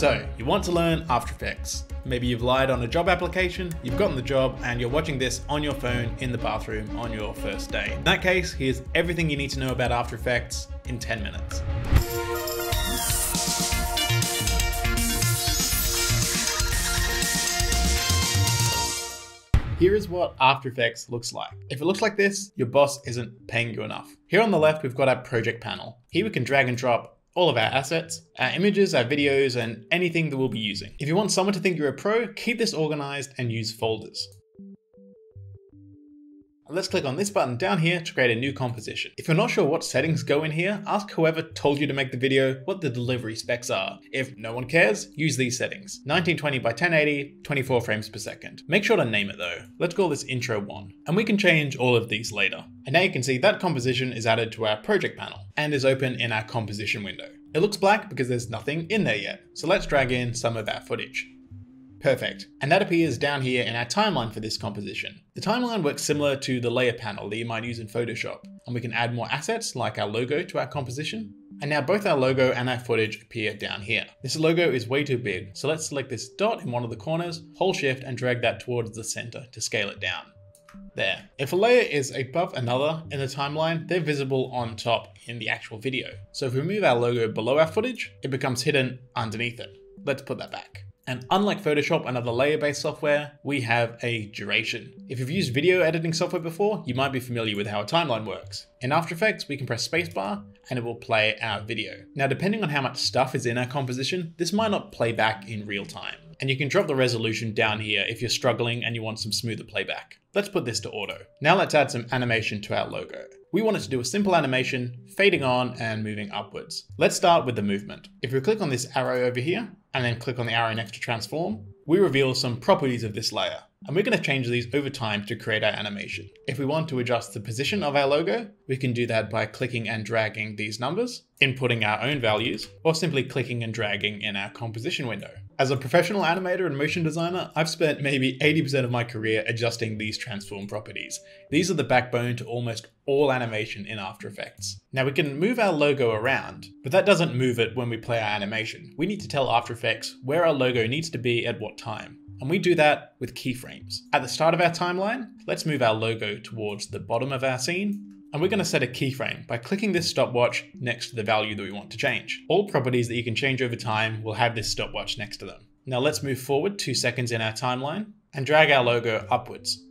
So, you want to learn After Effects. Maybe you've lied on a job application, you've gotten the job, and you're watching this on your phone in the bathroom on your first day. In that case, here's everything you need to know about After Effects in 10 minutes. Here is what After Effects looks like. If it looks like this, your boss isn't paying you enough. Here on the left, we've got our project panel. Here we can drag and drop all of our assets, our images, our videos, and anything that we'll be using. If you want someone to think you're a pro, keep this organized and use folders. Let's click on this button down here to create a new composition. If you're not sure what settings go in here, ask whoever told you to make the video what the delivery specs are. If no one cares, use these settings. 1920 by 1080, 24 frames per second. Make sure to name it though. Let's call this intro one. And we can change all of these later. And now you can see that composition is added to our project panel and is open in our composition window. It looks black because there's nothing in there yet. So let's drag in some of our footage. Perfect. And that appears down here in our timeline for this composition. The timeline works similar to the layer panel that you might use in Photoshop, and we can add more assets like our logo to our composition. And now both our logo and our footage appear down here. This logo is way too big, so let's select this dot in one of the corners, hold shift and drag that towards the center to scale it down. There. If a layer is above another in the timeline, they're visible on top in the actual video. So if we move our logo below our footage, it becomes hidden underneath it. Let's put that back. And unlike Photoshop and other layer-based software, we have a duration. If you've used video editing software before, you might be familiar with how a timeline works. In After Effects, we can press spacebar and it will play our video. Now, depending on how much stuff is in our composition, this might not play back in real time. And you can drop the resolution down here if you're struggling and you want some smoother playback. Let's put this to auto. Now let's add some animation to our logo. We want it to do a simple animation, fading on and moving upwards. Let's start with the movement. If we click on this arrow over here, and then click on the arrow next to transform, we reveal some properties of this layer. And we're going to change these over time to create our animation. If we want to adjust the position of our logo, we can do that by clicking and dragging these numbers, inputting our own values, or simply clicking and dragging in our composition window. As a professional animator and motion designer, I've spent maybe 80% of my career adjusting these transform properties. These are the backbone to almost all animation in After Effects. Now we can move our logo around, but that doesn't move it when we play our animation. We need to tell After Effects where our logo needs to be at what time and we do that with keyframes. At the start of our timeline, let's move our logo towards the bottom of our scene, and we're going to set a keyframe by clicking this stopwatch next to the value that we want to change. All properties that you can change over time will have this stopwatch next to them. Now let's move forward two seconds in our timeline and drag our logo upwards.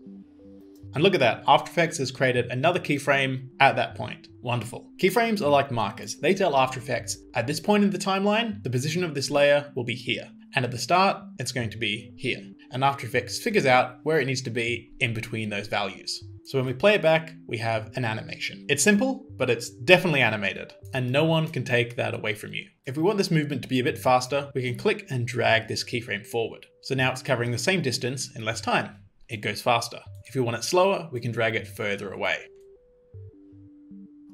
And look at that, After Effects has created another keyframe at that point. Wonderful. Keyframes are like markers. They tell After Effects, at this point in the timeline, the position of this layer will be here. And at the start, it's going to be here. And After Effects figures out where it needs to be in between those values. So when we play it back, we have an animation. It's simple, but it's definitely animated, and no one can take that away from you. If we want this movement to be a bit faster, we can click and drag this keyframe forward. So now it's covering the same distance in less time. It goes faster. If we want it slower, we can drag it further away.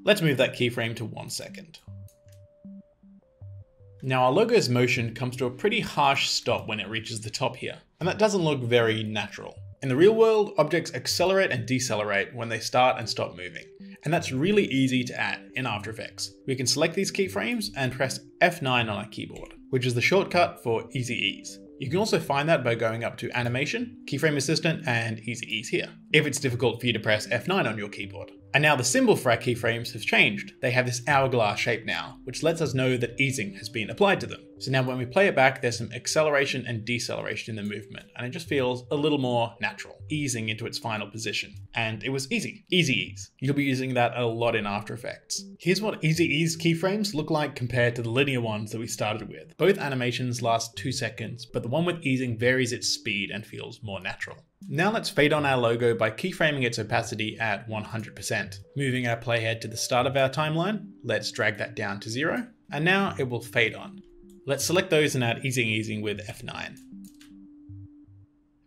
Let's move that keyframe to one second. Now our logo's motion comes to a pretty harsh stop when it reaches the top here, and that doesn't look very natural. In the real world, objects accelerate and decelerate when they start and stop moving, and that's really easy to add in After Effects. We can select these keyframes and press F9 on our keyboard, which is the shortcut for Easy Ease. You can also find that by going up to Animation, Keyframe Assistant, and Easy Ease here, if it's difficult for you to press F9 on your keyboard. And now the symbol for our keyframes has changed. They have this hourglass shape now, which lets us know that easing has been applied to them. So now when we play it back, there's some acceleration and deceleration in the movement, and it just feels a little more natural, easing into its final position. And it was easy, easy ease. You'll be using that a lot in After Effects. Here's what easy ease keyframes look like compared to the linear ones that we started with. Both animations last two seconds, but the one with easing varies its speed and feels more natural. Now let's fade on our logo by keyframing its opacity at 100%. Moving our playhead to the start of our timeline, let's drag that down to zero, and now it will fade on. Let's select those and add easing easing with F9.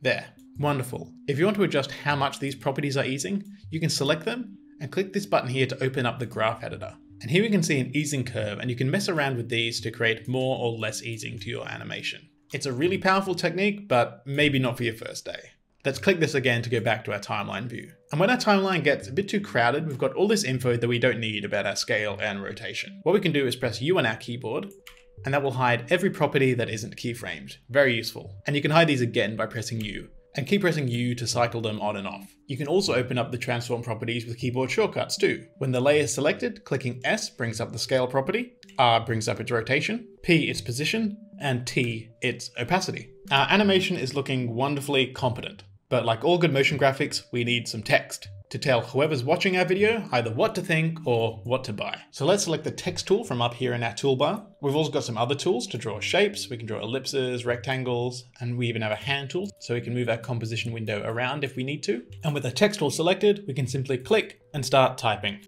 There, wonderful. If you want to adjust how much these properties are easing, you can select them and click this button here to open up the graph editor. And here we can see an easing curve and you can mess around with these to create more or less easing to your animation. It's a really powerful technique, but maybe not for your first day. Let's click this again to go back to our timeline view. And when our timeline gets a bit too crowded, we've got all this info that we don't need about our scale and rotation. What we can do is press U on our keyboard, and that will hide every property that isn't keyframed. Very useful. And you can hide these again by pressing U and keep pressing U to cycle them on and off. You can also open up the transform properties with keyboard shortcuts too. When the layer is selected, clicking S brings up the scale property, R brings up its rotation, P its position, and T its opacity. Our animation is looking wonderfully competent, but like all good motion graphics, we need some text to tell whoever's watching our video either what to think or what to buy. So let's select the text tool from up here in our toolbar. We've also got some other tools to draw shapes. We can draw ellipses, rectangles, and we even have a hand tool so we can move our composition window around if we need to. And with the text tool selected, we can simply click and start typing.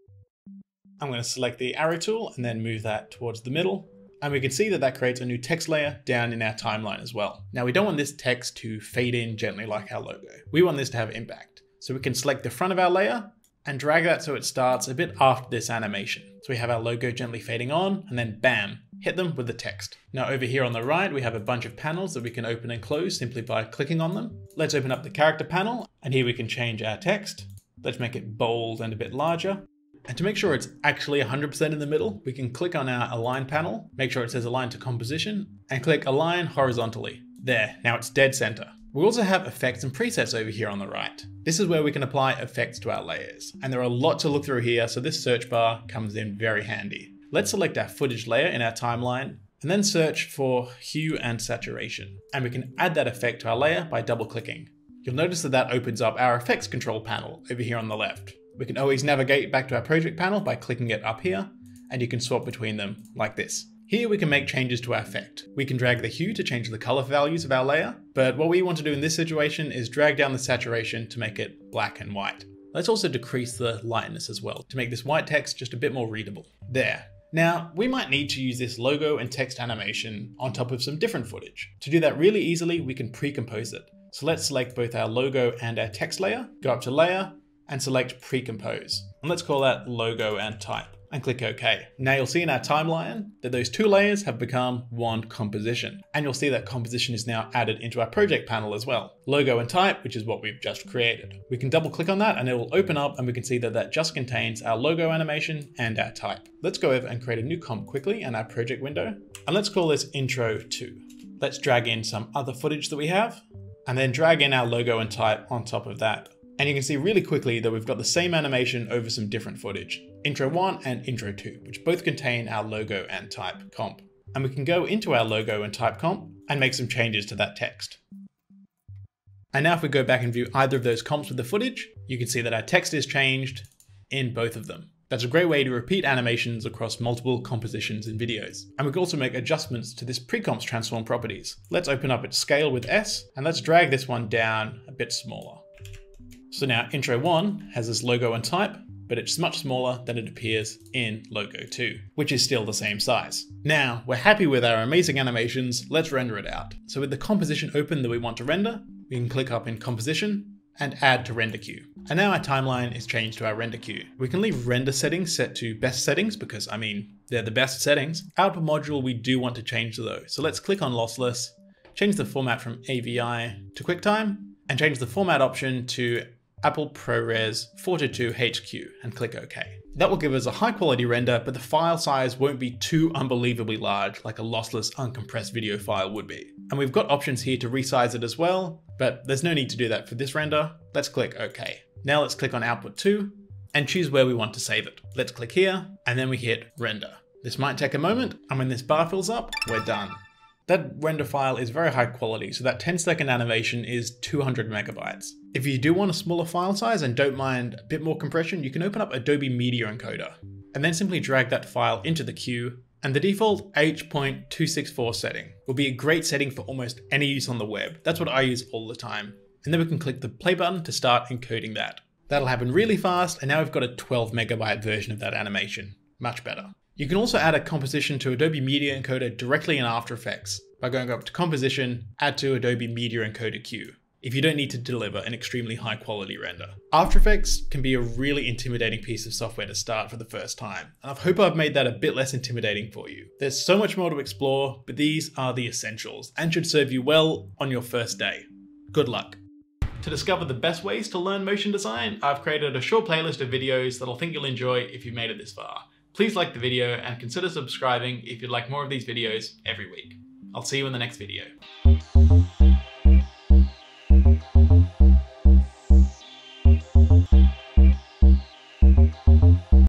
I'm going to select the arrow tool and then move that towards the middle. And we can see that that creates a new text layer down in our timeline as well. Now we don't want this text to fade in gently like our logo. We want this to have impact. So we can select the front of our layer and drag that so it starts a bit after this animation. So we have our logo gently fading on and then bam, hit them with the text. Now over here on the right, we have a bunch of panels that we can open and close simply by clicking on them. Let's open up the character panel and here we can change our text. Let's make it bold and a bit larger. And to make sure it's actually 100% in the middle, we can click on our align panel, make sure it says align to composition and click align horizontally. There, now it's dead center. We also have effects and presets over here on the right. This is where we can apply effects to our layers. And there are a lot to look through here, so this search bar comes in very handy. Let's select our footage layer in our timeline and then search for hue and saturation. And we can add that effect to our layer by double clicking. You'll notice that that opens up our effects control panel over here on the left. We can always navigate back to our project panel by clicking it up here, and you can swap between them like this. Here we can make changes to our effect. We can drag the hue to change the color values of our layer, but what we want to do in this situation is drag down the saturation to make it black and white. Let's also decrease the lightness as well to make this white text just a bit more readable. There. Now, we might need to use this logo and text animation on top of some different footage. To do that really easily, we can pre-compose it. So let's select both our logo and our text layer, go up to layer, and select pre-compose. And let's call that logo and type and click OK. Now you'll see in our timeline that those two layers have become one composition. And you'll see that composition is now added into our project panel as well. Logo and type, which is what we've just created. We can double click on that and it will open up and we can see that that just contains our logo animation and our type. Let's go over and create a new comp quickly in our project window. And let's call this intro 2. Let's drag in some other footage that we have and then drag in our logo and type on top of that. And you can see really quickly that we've got the same animation over some different footage, intro 1 and intro 2, which both contain our logo and type comp. And we can go into our logo and type comp and make some changes to that text. And now if we go back and view either of those comps with the footage, you can see that our text is changed in both of them. That's a great way to repeat animations across multiple compositions and videos. And we can also make adjustments to this pre-comps transform properties. Let's open up its scale with S, and let's drag this one down a bit smaller. So now intro 1 has this logo and type, but it's much smaller than it appears in logo 2, which is still the same size. Now, we're happy with our amazing animations, let's render it out. So with the composition open that we want to render, we can click up in composition and add to render queue. And now our timeline is changed to our render queue. We can leave render settings set to best settings because I mean, they're the best settings. Output module, we do want to change though. So let's click on lossless, change the format from AVI to QuickTime, and change the format option to Apple ProRes 422 HQ and click OK. That will give us a high quality render, but the file size won't be too unbelievably large like a lossless uncompressed video file would be. And we've got options here to resize it as well, but there's no need to do that for this render. Let's click OK. Now let's click on Output To and choose where we want to save it. Let's click here and then we hit render. This might take a moment and when this bar fills up, we're done. That render file is very high quality, so that 10 second animation is 200 megabytes. If you do want a smaller file size and don't mind a bit more compression, you can open up Adobe Media Encoder and then simply drag that file into the queue and the default H.264 setting will be a great setting for almost any use on the web. That's what I use all the time. And then we can click the play button to start encoding that. That'll happen really fast and now we've got a 12 megabyte version of that animation. Much better. You can also add a composition to Adobe Media Encoder directly in After Effects by going up to Composition, Add to Adobe Media Encoder Queue, if you don't need to deliver an extremely high quality render. After Effects can be a really intimidating piece of software to start for the first time, and I hope I've made that a bit less intimidating for you. There's so much more to explore, but these are the essentials and should serve you well on your first day. Good luck. To discover the best ways to learn motion design, I've created a short playlist of videos that I think you'll enjoy if you've made it this far. Please like the video and consider subscribing if you'd like more of these videos every week. I'll see you in the next video.